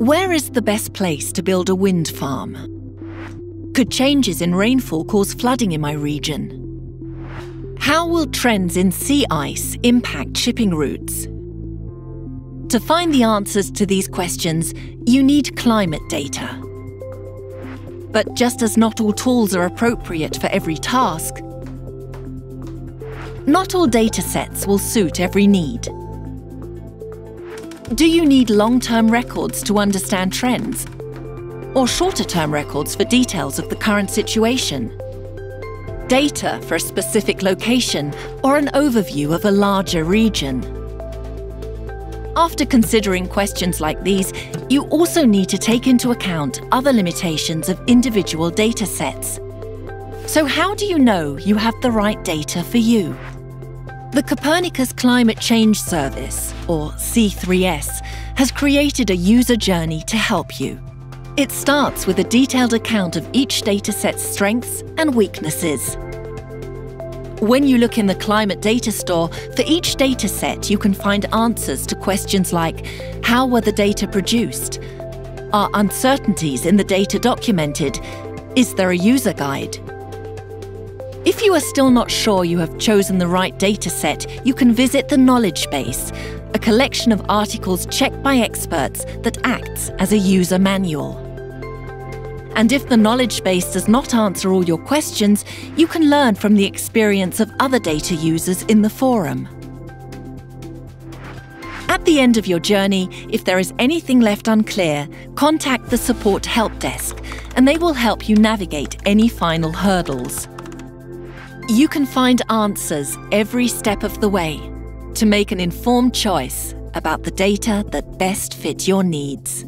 Where is the best place to build a wind farm? Could changes in rainfall cause flooding in my region? How will trends in sea ice impact shipping routes? To find the answers to these questions, you need climate data. But just as not all tools are appropriate for every task, not all datasets will suit every need. Do you need long-term records to understand trends? Or shorter-term records for details of the current situation? Data for a specific location or an overview of a larger region? After considering questions like these, you also need to take into account other limitations of individual data sets. So how do you know you have the right data for you? The Copernicus Climate Change Service, or C3S, has created a user journey to help you. It starts with a detailed account of each dataset's strengths and weaknesses. When you look in the Climate Data Store, for each dataset you can find answers to questions like How were the data produced? Are uncertainties in the data documented? Is there a user guide? If you are still not sure you have chosen the right dataset, you can visit the Knowledge Base, a collection of articles checked by experts that acts as a user manual. And if the knowledge base does not answer all your questions, you can learn from the experience of other data users in the forum. At the end of your journey, if there is anything left unclear, contact the support help desk and they will help you navigate any final hurdles. You can find answers every step of the way to make an informed choice about the data that best fit your needs.